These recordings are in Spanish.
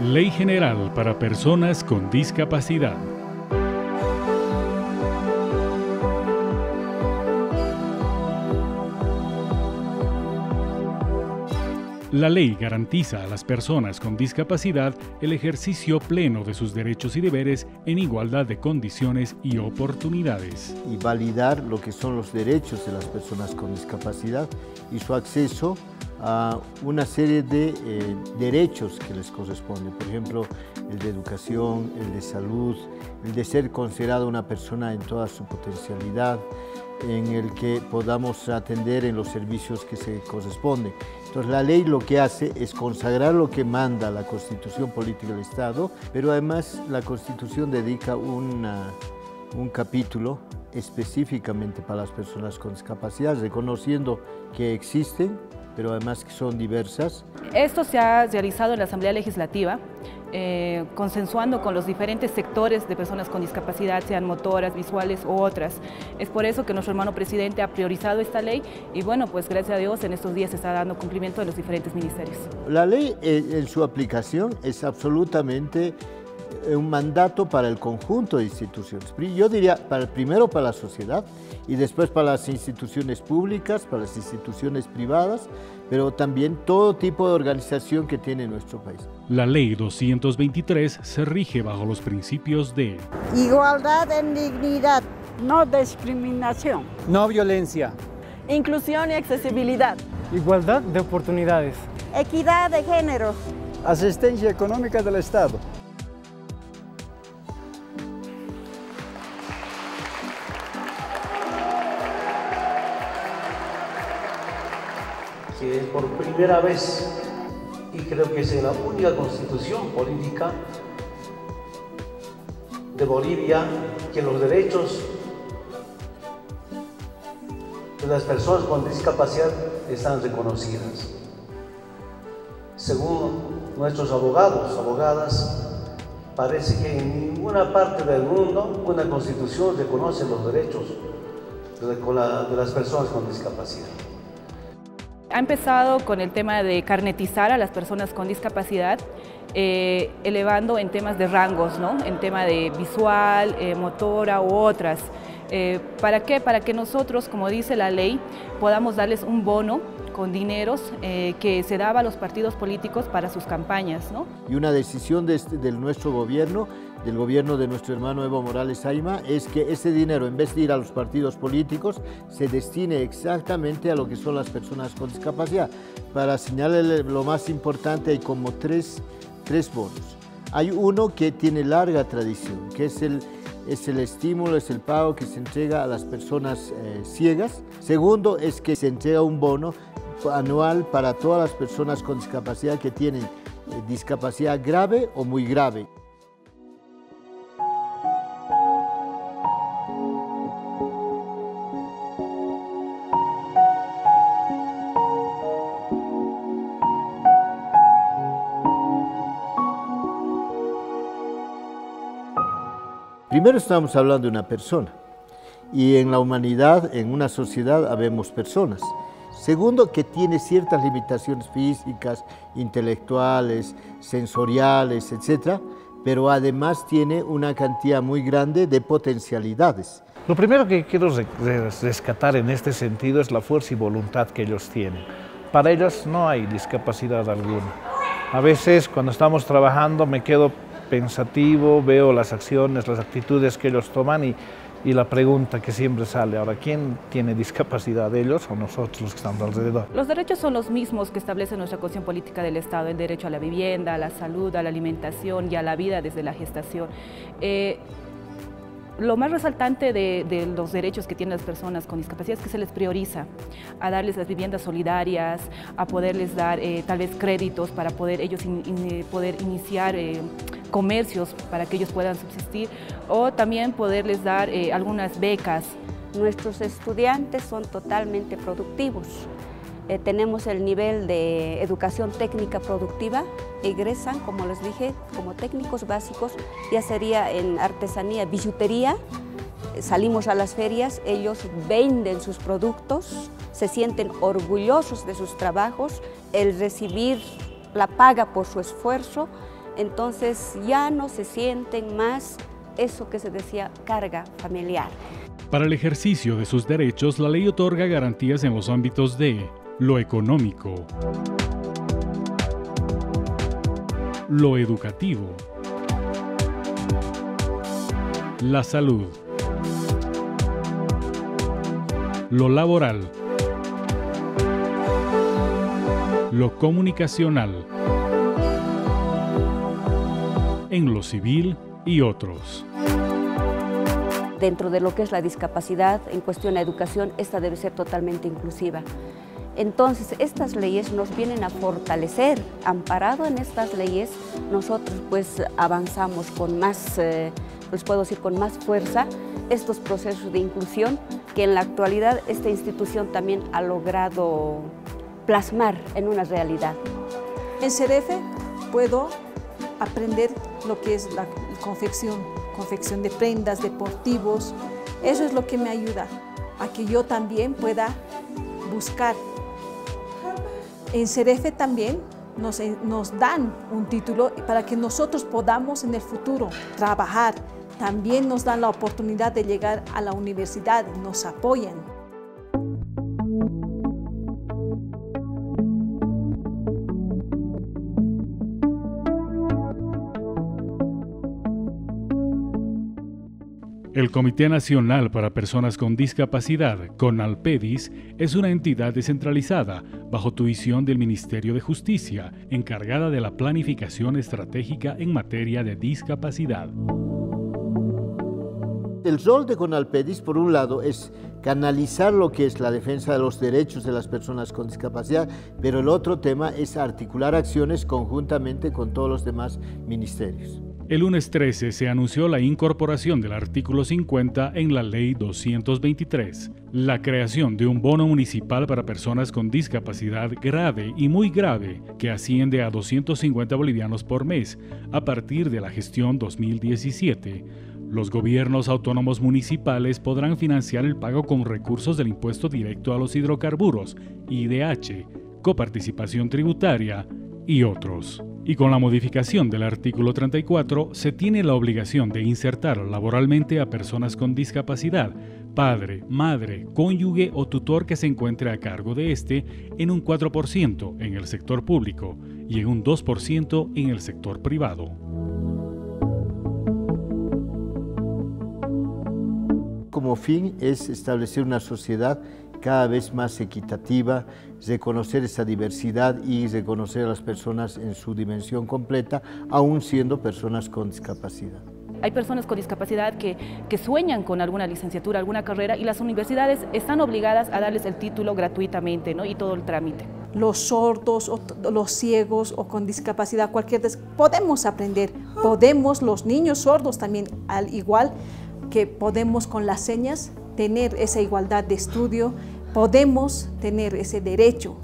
Ley General para Personas con Discapacidad. La ley garantiza a las personas con discapacidad el ejercicio pleno de sus derechos y deberes en igualdad de condiciones y oportunidades. Y validar lo que son los derechos de las personas con discapacidad y su acceso a una serie de eh, derechos que les corresponden. Por ejemplo, el de educación, el de salud, el de ser considerado una persona en toda su potencialidad, en el que podamos atender en los servicios que se corresponden. Entonces la ley lo que hace es consagrar lo que manda la Constitución Política del Estado, pero además la Constitución dedica un capítulo específicamente para las personas con discapacidad, reconociendo que existen, pero además que son diversas. Esto se ha realizado en la Asamblea Legislativa, eh, consensuando con los diferentes sectores de personas con discapacidad, sean motoras, visuales u otras. Es por eso que nuestro hermano presidente ha priorizado esta ley y bueno, pues gracias a Dios en estos días se está dando cumplimiento de los diferentes ministerios. La ley eh, en su aplicación es absolutamente un mandato para el conjunto de instituciones. Yo diría, para, primero para la sociedad y después para las instituciones públicas, para las instituciones privadas, pero también todo tipo de organización que tiene nuestro país. La ley 223 se rige bajo los principios de igualdad en dignidad, no discriminación, no violencia, inclusión y accesibilidad, igualdad de oportunidades, equidad de género, asistencia económica del Estado. Que es por primera vez, y creo que es la única constitución política de Bolivia, que los derechos de las personas con discapacidad están reconocidas. Según nuestros abogados, abogadas, parece que en ninguna parte del mundo una constitución reconoce los derechos de, las personas con discapacidad. Ha empezado con el tema de carnetizar a las personas con discapacidad, eh, elevando en temas de rangos, ¿no? en tema de visual, eh, motora u otras. Eh, ¿Para qué? Para que nosotros, como dice la ley, podamos darles un bono con dineros que se daba a los partidos políticos para sus campañas. ¿no? Y una decisión de este, nuestro gobierno del gobierno de nuestro hermano Evo Morales Aima es que ese dinero, en vez de ir a los partidos políticos, se destine exactamente a lo que son las personas con discapacidad. Para señalarle lo más importante, hay como tres, tres bonos. Hay uno que tiene larga tradición, que es el, es el estímulo, es el pago que se entrega a las personas eh, ciegas. Segundo es que se entrega un bono anual para todas las personas con discapacidad que tienen eh, discapacidad grave o muy grave. Primero estamos hablando de una persona y en la humanidad, en una sociedad, habemos personas. Segundo, que tiene ciertas limitaciones físicas, intelectuales, sensoriales, etc., pero además tiene una cantidad muy grande de potencialidades. Lo primero que quiero rescatar en este sentido es la fuerza y voluntad que ellos tienen. Para ellos no hay discapacidad alguna. A veces cuando estamos trabajando me quedo pensativo, veo las acciones, las actitudes que ellos toman y, y la pregunta que siempre sale, ahora, ¿quién tiene discapacidad, ellos o nosotros los que estamos alrededor? Los derechos son los mismos que establece nuestra Constitución Política del Estado, el derecho a la vivienda, a la salud, a la alimentación y a la vida desde la gestación. Eh, lo más resaltante de, los derechos que tienen las personas con discapacidad es que se les prioriza a darles las viviendas solidarias, a poderles dar eh, tal vez créditos para poder ellos poder iniciar eh, comercios para que ellos puedan subsistir o también poderles dar eh, algunas becas. Nuestros estudiantes son totalmente productivos. Eh, tenemos el nivel de educación técnica productiva, egresan, como les dije, como técnicos básicos, ya sería en artesanía, billutería, salimos a las ferias, ellos venden sus productos, se sienten orgullosos de sus trabajos, el recibir la paga por su esfuerzo, entonces ya no se sienten más eso que se decía carga familiar. Para el ejercicio de sus derechos, la ley otorga garantías en los ámbitos de lo económico, lo educativo, la salud, lo laboral, lo comunicacional, en lo civil y otros. Dentro de lo que es la discapacidad en cuestión de educación, esta debe ser totalmente inclusiva. Entonces, estas leyes nos vienen a fortalecer. Amparado en estas leyes, nosotros pues avanzamos con más, eh, pues puedo decir, con más fuerza estos procesos de inclusión que en la actualidad esta institución también ha logrado plasmar en una realidad. En CEREFE puedo aprender lo que es la confección, confección de prendas, deportivos. Eso es lo que me ayuda a que yo también pueda buscar. En CEREFE también nos, nos dan un título para que nosotros podamos en el futuro trabajar. También nos dan la oportunidad de llegar a la universidad, nos apoyan. El Comité Nacional para Personas con Discapacidad, CONALPEDIS, es una entidad descentralizada bajo tuición del Ministerio de Justicia, encargada de la planificación estratégica en materia de discapacidad. El rol de CONALPEDIS, por un lado, es canalizar lo que es la defensa de los derechos de las personas con discapacidad, pero el otro tema es articular acciones conjuntamente con todos los demás ministerios. El lunes 13 se anunció la incorporación del artículo 50 en la Ley 223, la creación de un bono municipal para personas con discapacidad grave y muy grave que asciende a 250 bolivianos por mes a partir de la gestión 2017. Los gobiernos autónomos municipales podrán financiar el pago con recursos del impuesto directo a los hidrocarburos, IDH, coparticipación tributaria y otros. Y con la modificación del artículo 34 se tiene la obligación de insertar laboralmente a personas con discapacidad, padre, madre, cónyuge o tutor que se encuentre a cargo de este en un 4% en el sector público y en un 2% en el sector privado. Como fin es establecer una sociedad cada vez más equitativa, reconocer esa diversidad y reconocer a las personas en su dimensión completa, aún siendo personas con discapacidad. Hay personas con discapacidad que, que, sueñan con alguna licenciatura, alguna carrera y las universidades están obligadas a darles el título gratuitamente ¿no? y todo el trámite. Los sordos, o los ciegos o con discapacidad, cualquier... podemos aprender, podemos, los niños sordos también, al igual que podemos con las señas tener esa igualdad de estudio, podemos tener ese derecho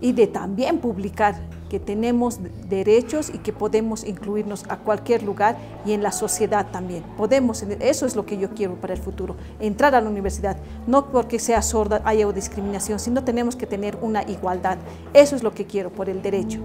y de también publicar que tenemos derechos y que podemos incluirnos a cualquier lugar y en la sociedad también. Podemos, eso es lo que yo quiero para el futuro, entrar a la universidad, no porque sea sorda haya discriminación, sino tenemos que tener una igualdad. Eso es lo que quiero por el derecho.